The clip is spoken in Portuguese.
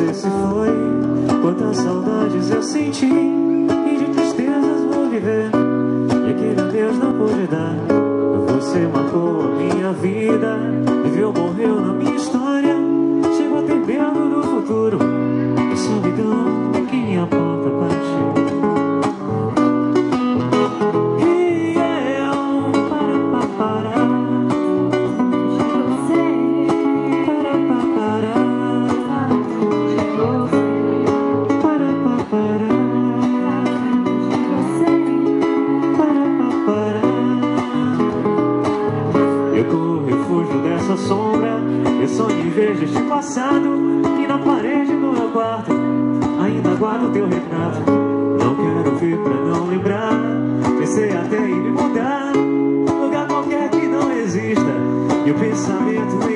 você se foi. Quantas saudades eu senti E de tristezas vou viver. E aquele adeus não pude dar. Você marcou a minha vida Viveu, morreu na minha história. Chegou a ter medo Eu corro refúgio dessa sombra. Eu sonho e vejo este passado. E na parede do meu quarto Ainda guardo teu retrato. Não quero ver pra não lembrar Pensei até em me mudar. Lugar qualquer que não exista. E o pensamento